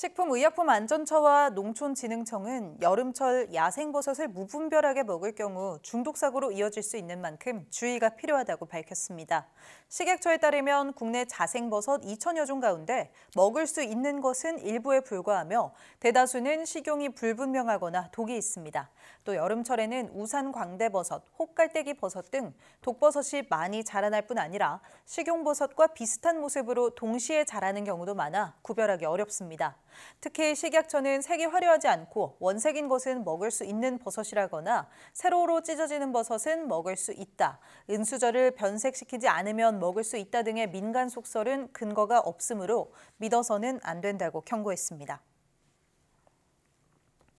식품의약품안전처와 농촌진흥청은 여름철 야생버섯을 무분별하게 먹을 경우 중독사고로 이어질 수 있는 만큼 주의가 필요하다고 밝혔습니다. 식약처에 따르면 국내 자생버섯 2천여 종 가운데 먹을 수 있는 것은 일부에 불과하며 대다수는 식용이 불분명하거나 독이 있습니다. 또 여름철에는 우산 광대버섯, 혹갈대기 버섯 등 독버섯이 많이 자라날 뿐 아니라 식용버섯과 비슷한 모습으로 동시에 자라는 경우도 많아 구별하기 어렵습니다. 특히 식약처는 색이 화려하지 않고 원색인 것은 먹을 수 있는 버섯이라거나 세로로 찢어지는 버섯은 먹을 수 있다. 은수저를 변색시키지 않으면 먹을 수 있다 등의 민간 속설은 근거가 없으므로 믿어서는 안 된다고 경고했습니다.